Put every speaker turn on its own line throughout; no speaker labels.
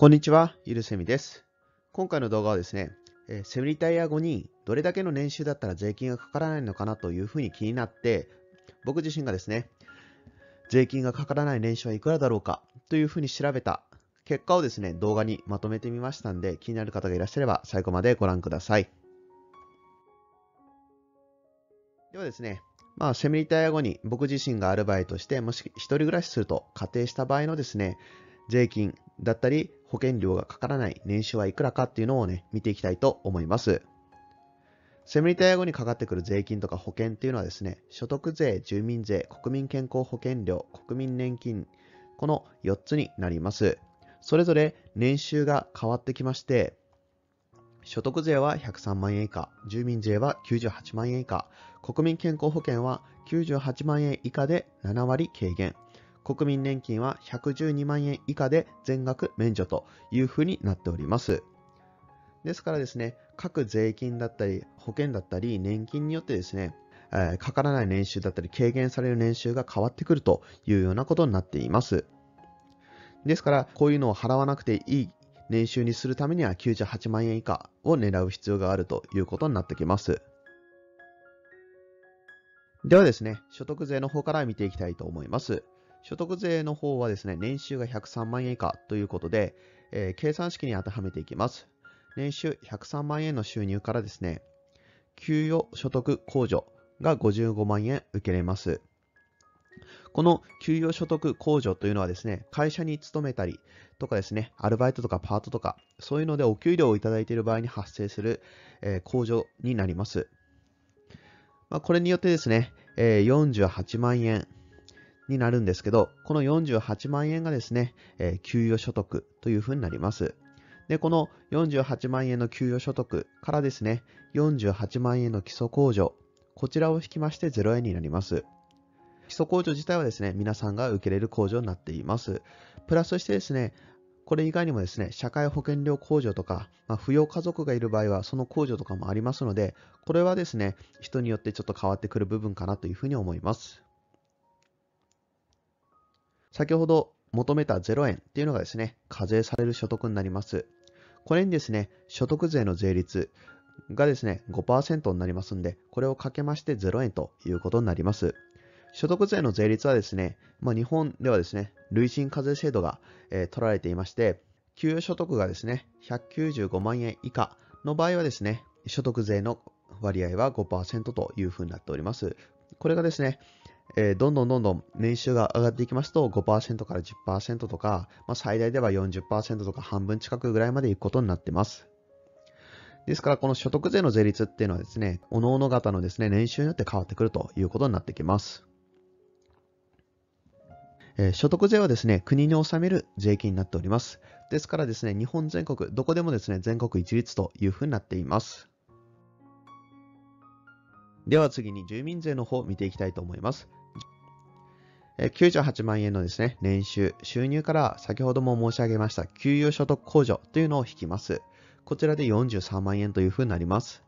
こんにちは、ゆるせみです。今回の動画はですね、えセミリタイヤ後にどれだけの年収だったら税金がかからないのかなというふうに気になって、僕自身がですね、税金がかからない年収はいくらだろうかというふうに調べた結果をですね、動画にまとめてみましたんで、気になる方がいらっしゃれば最後までご覧ください。ではですね、まあ、セミリタイヤ後に僕自身がアルバイトして、もし一人暮らしすると仮定した場合のですね、税金だったり保険料がかからない年収はいくらかっていうのをね、見ていきたいと思います。セミリタイヤ後にかかってくる税金とか保険っていうのはですね、所得税、住民税、国民健康保険料、国民年金、この4つになります。それぞれ年収が変わってきまして、所得税は103万円以下、住民税は98万円以下、国民健康保険は98万円以下で7割軽減、国民年金は112万円以下で全額免除というふうになっております。ですからですね、各税金だったり保険だったり年金によってですね、えー、かからない年収だったり軽減される年収が変わってくるというようなことになっています。ですから、こういうのを払わなくていい年収にするためには98万円以下を狙う必要があるということになってきます。ではですね、所得税の方から見ていきたいと思います。所得税の方はですね、年収が103万円以下ということで、えー、計算式に当てはめていきます。年収103万円の収入からですね、給与所得控除が55万円受けれます。この給与所得控除というのはですね、会社に勤めたりとかですね、アルバイトとかパートとか、そういうのでお給料をいただいている場合に発生する、えー、控除になります。まあ、これによってですね、えー、48万円になるんですけど、この48万円がですね、えー、給与所得というふうになります。で、この48万円の給与所得からですね、48万円の基礎控除、こちらを引きまして0円になります。基礎控除自体はですね、皆さんが受けれる控除になっています。プラスしてですね、これ以外にもですね、社会保険料控除とか、まあ、扶養家族がいる場合はその控除とかもありますので、これはですね、人によってちょっと変わってくる部分かなというふうに思います。先ほど求めた0円っていうのがですね、課税される所得になります。これにですね、所得税の税率がですね、5%になりますんで、これをかけまして0円ということになります。所得税の税率はですね、まあ、日本ではですね、累進課税制度が、えー、取られていまして、給与所得がですね、195万円以下の場合はですね、所得税の割合は5%というふうになっております。これがですね、えー、どんどんどんどん年収が上がっていきますと5%から10%とか、まあ、最大では40%とか半分近くぐらいまでいくことになってます。ですから、この所得税の税率っていうのはですね、各々方のですね、年収によって変わってくるということになってきます。え、所得税はですね、国に納める税金になっております。ですからですね、日本全国、どこでもですね、全国一律というふうになっています。では次に住民税の方を見ていきたいと思います。98万円のですね、年収、収入から先ほども申し上げました給与所得控除というのを引きます。こちらで43万円というふうになります。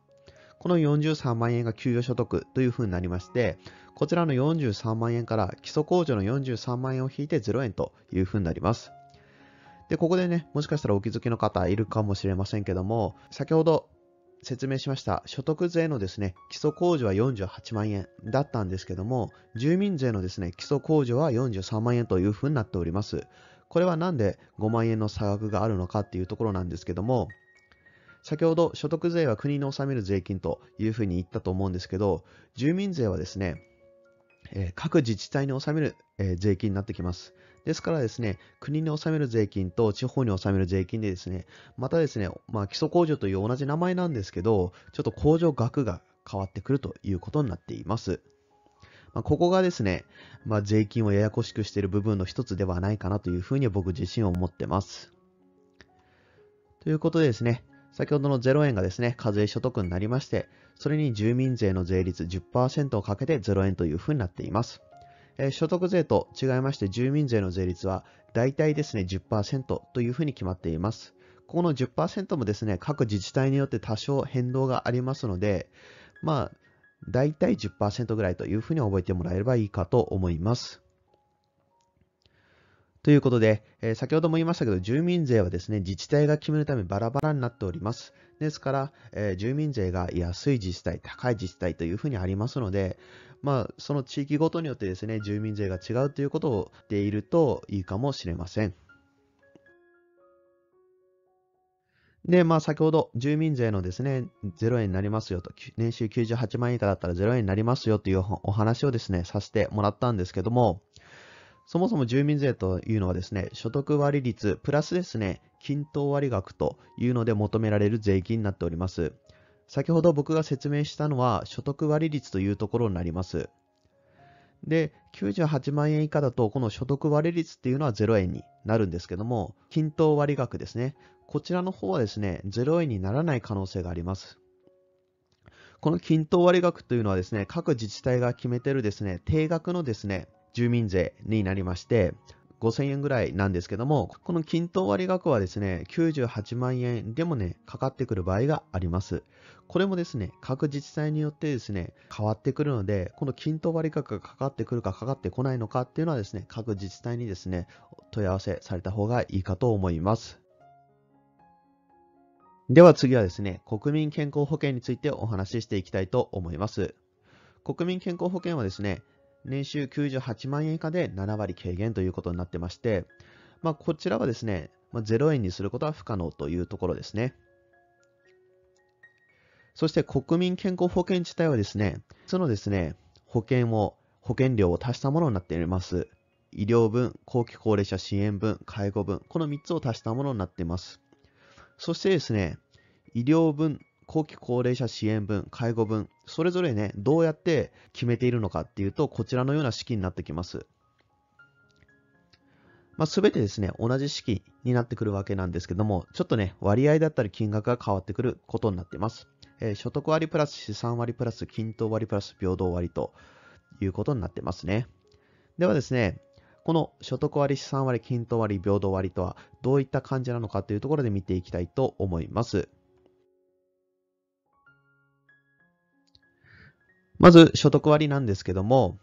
この43万円が給与所得というふうになりまして、こちらの43万円から基礎控除の43万円を引いて0円というふうになります。で、ここでね、もしかしたらお気づきの方いるかもしれませんけども、先ほど説明しました所得税のですね、基礎控除は48万円だったんですけども、住民税のですね、基礎控除は43万円というふうになっております。これは何で5万円の差額があるのかっていうところなんですけども、先ほど所得税は国の納める税金というふうに言ったと思うんですけど、住民税はですね、え、各自治体に納める、え、税金になってきます。ですからですね、国に納める税金と地方に納める税金でですね、またですね、まあ、基礎控除という同じ名前なんですけど、ちょっと控除額が変わってくるということになっています。まあ、ここがですね、まあ、税金をややこしくしている部分の一つではないかなというふうに僕自身は思ってます。ということでですね、先ほどの0円がですね、課税所得になりまして、それに住民税の税率10%をかけて0円というふうになっています。えー、所得税と違いまして住民税の税率は大体ですね10%というふうに決まっています。ここの10%もですね、各自治体によって多少変動がありますので、まあ、大体10%ぐらいというふうに覚えてもらえればいいかと思います。ということで、えー、先ほども言いましたけど、住民税はですね、自治体が決めるためバラバラになっております。ですから、えー、住民税が安い自治体、高い自治体というふうにありますので、まあ、その地域ごとによってですね、住民税が違うということをでいるといいかもしれません。で、まあ、先ほど住民税のですね、0円になりますよと、年収98万円以下だったら0円になりますよというお話をですね、させてもらったんですけども、そもそも住民税というのはですね、所得割率プラスですね、均等割額というので求められる税金になっております。先ほど僕が説明したのは所得割率というところになります。で、98万円以下だと、この所得割率っていうのは0円になるんですけども、均等割額ですね。こちらの方はですね、0円にならない可能性があります。この均等割額というのはですね、各自治体が決めているですね、定額のですね、住民税になりまして、5000円ぐらいなんですけども、この均等割額はですね、98万円でもね、かかってくる場合があります。これもですね、各自治体によってですね、変わってくるので、この均等割額がかかってくるかかかってこないのかっていうのはですね、各自治体にですね、問い合わせされた方がいいかと思います。では次はですね、国民健康保険についてお話ししていきたいと思います。国民健康保険はですね、年収98万円以下で7割軽減ということになってまして、まあ、こちらはですね、まあ、0円にすることは不可能というところですね。そして国民健康保険自体はですね、そのですね、保険を、保険料を足したものになっています。医療分、後期高齢者支援分、介護分、この3つを足したものになっています。そしてですね、医療分、後期高齢者支援分、介護分、それぞれね、どうやって決めているのかっていうと、こちらのような式になってきます。まあ、全てですね、同じ式になってくるわけなんですけども、ちょっとね、割合だったり金額が変わってくることになっています。えー、所得割プラス資産割プラス均等割プラス平等割ということになってますね。ではですね、この所得割、資産割、均等割、平等割とはどういった感じなのかというところで見ていきたいと思います。まず、所得割なんですけども、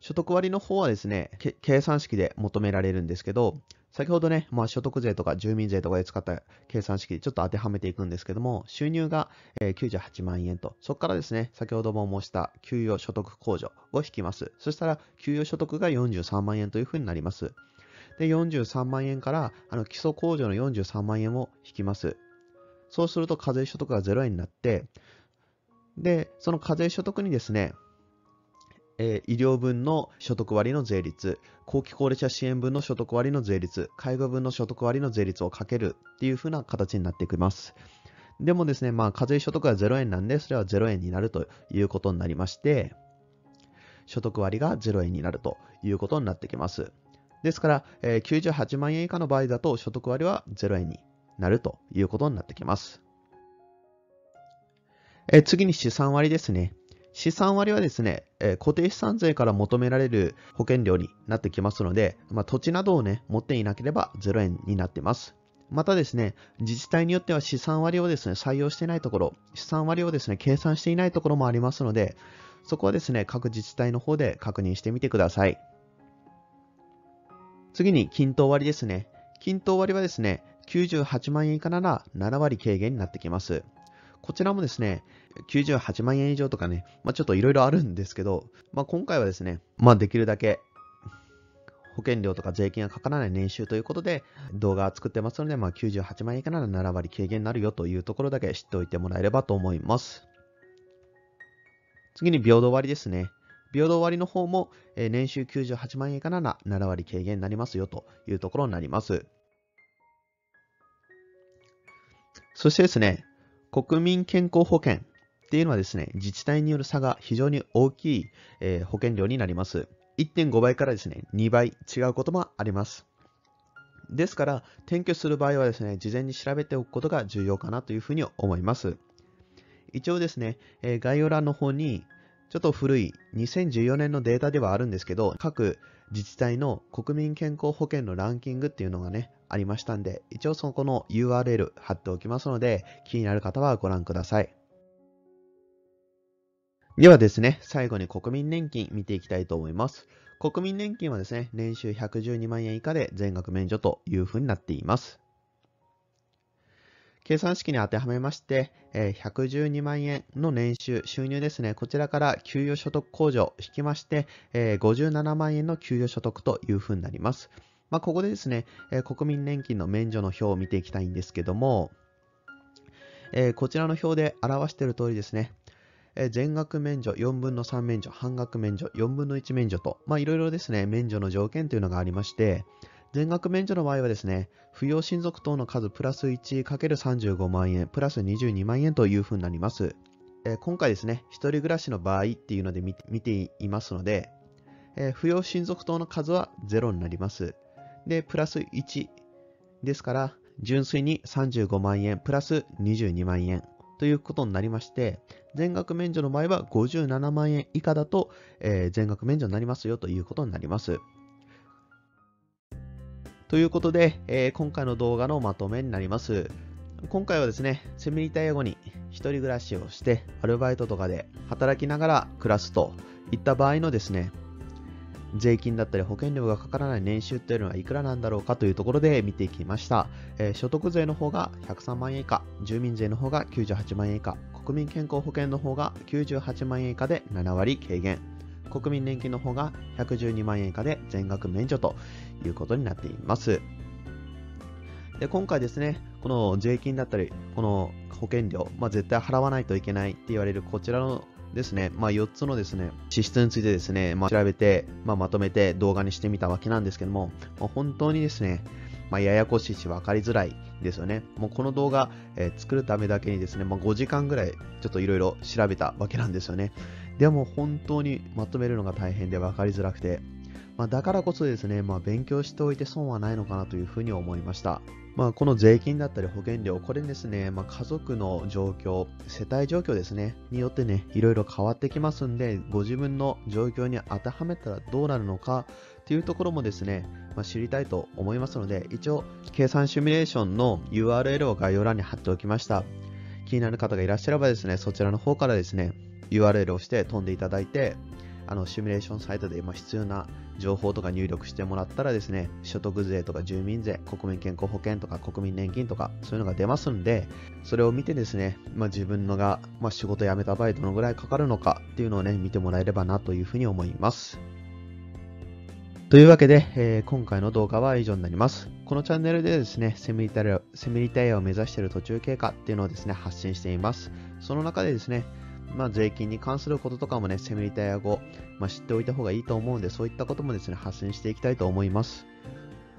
所得割の方はですね、計算式で求められるんですけど、先ほどね、まあ、所得税とか住民税とかで使った計算式でちょっと当てはめていくんですけども、収入が98万円と、そこからですね、先ほども申した給与所得控除を引きます。そしたら、給与所得が43万円というふうになります。で、43万円からあの基礎控除の43万円を引きます。そうすると課税所得が0円になって、で、その課税所得にですね、えー、医療分の所得割の税率、後期高齢者支援分の所得割の税率、介護分の所得割の税率をかけるっていう風な形になってきます。でもですね、まあ、課税所得が0円なんで、それは0円になるということになりまして、所得割が0円になるということになってきます。ですから、え、98万円以下の場合だと所得割は0円になるということになってきます。え次に資産割ですね。資産割はですね、え固定資産税から求められる保険料になってきますので、まあ、土地などをね、持っていなければ0円になってます。またですね、自治体によっては資産割をですね、採用していないところ、資産割をですね、計算していないところもありますので、そこはですね、各自治体の方で確認してみてください。次に、均等割ですね。均等割はですね、98万円以下なら7割軽減になってきます。こちらもですね、98万円以上とかね、まあ、ちょっといろいろあるんですけど、まあ、今回はですね、まあ、できるだけ保険料とか税金がかからない年収ということで動画作ってますので、まあ、98万円以下なら7割軽減になるよというところだけ知っておいてもらえればと思います。次に平等割ですね。平等割の方も、え年収98万円以下なら7割軽減になりますよというところになります。そしてですね、国民健康保険っていうのはですね、自治体による差が非常に大きい、えー、保険料になります。1.5倍からですね、2倍違うこともあります。ですから、転居する場合はですね、事前に調べておくことが重要かなというふうに思います。一応ですね、えー、概要欄の方に、ちょっと古い2014年のデータではあるんですけど、各自治体の国民健康保険のランキングっていうのがね、ありましたんで、一応そこの URL 貼っておきますので、気になる方はご覧ください。ではですね、最後に国民年金見ていきたいと思います。国民年金はですね、年収112万円以下で全額免除というふうになっています。計算式に当てはめまして、112万円の年収、収入ですね、こちらから給与所得控除を引きまして、57万円の給与所得というふうになります。まあ、ここでですね、国民年金の免除の表を見ていきたいんですけども、こちらの表で表している通りですね、全額免除、4分の3免除、半額免除、4分の1免除と、いろいろですね、免除の条件というのがありまして、全額免除の場合はですね、扶養親族等の数プラス 1×35 万円、プラス22万円というふうになります。えー、今回ですね、一人暮らしの場合っていうので見ていますので、えー、扶養親族等の数は0になります。で、プラス1ですから、純粋に35万円プラス22万円ということになりまして、全額免除の場合は57万円以下だと、えー、全額免除になりますよということになります。ということで、えー、今回の動画のまとめになります。今回はですね、セミリタイア後に一人暮らしをして、アルバイトとかで働きながら暮らすといった場合のですね、税金だったり保険料がかからない年収っていうのはいくらなんだろうかというところで見ていきました。えー、所得税の方が103万円以下、住民税の方が98万円以下、国民健康保険の方が98万円以下で7割軽減。国民年金の方が112万円以下で全額免除ということになっています。で今回ですね、この税金だったり、この保険料、まあ、絶対払わないといけないって言われるこちらのですね、まあ、4つのですね、支出についてですね、まあ、調べて、まあ、まとめて動画にしてみたわけなんですけども、まあ、本当にですね、まあ、ややこしいし分かりづらいですよね。もうこの動画、えー、作るためだけにですね、まあ、5時間ぐらいちょっといろいろ調べたわけなんですよね。でも本当にまとめるのが大変で分かりづらくて、まあ、だからこそですね、まあ、勉強しておいて損はないのかなというふうに思いました。まあ、この税金だったり保険料、これですね、まあ、家族の状況、世帯状況ですね、によってね、いろいろ変わってきますんで、ご自分の状況に当てはめたらどうなるのかというところもですね、まあ、知りたいと思いますので、一応、計算シミュレーションの URL を概要欄に貼っておきました。気になる方がいらっしゃればですね、そちらの方からですね、URL をして飛んでいただいて、あのシミュレーションサイトで今必要な情報とか入力してもらったらですね、所得税とか住民税、国民健康保険とか国民年金とかそういうのが出ますんで、それを見てですね、まあ、自分のが、まあ、仕事辞めた場合どのぐらいかかるのかっていうのをね、見てもらえればなというふうに思います。というわけで、えー、今回の動画は以上になります。このチャンネルでですね、セミリタイアセミリタイアを目指している途中経過っていうのをですね、発信しています。その中でですね、まあ、税金に関することとかもね、セミリタイア語、まあ、知っておいた方がいいと思うんで、そういったこともですね、発信していきたいと思います。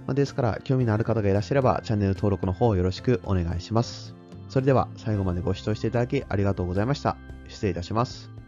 まあ、ですから、興味のある方がいらっしゃれば、チャンネル登録の方よろしくお願いします。それでは、最後までご視聴していただきありがとうございました。失礼いたします。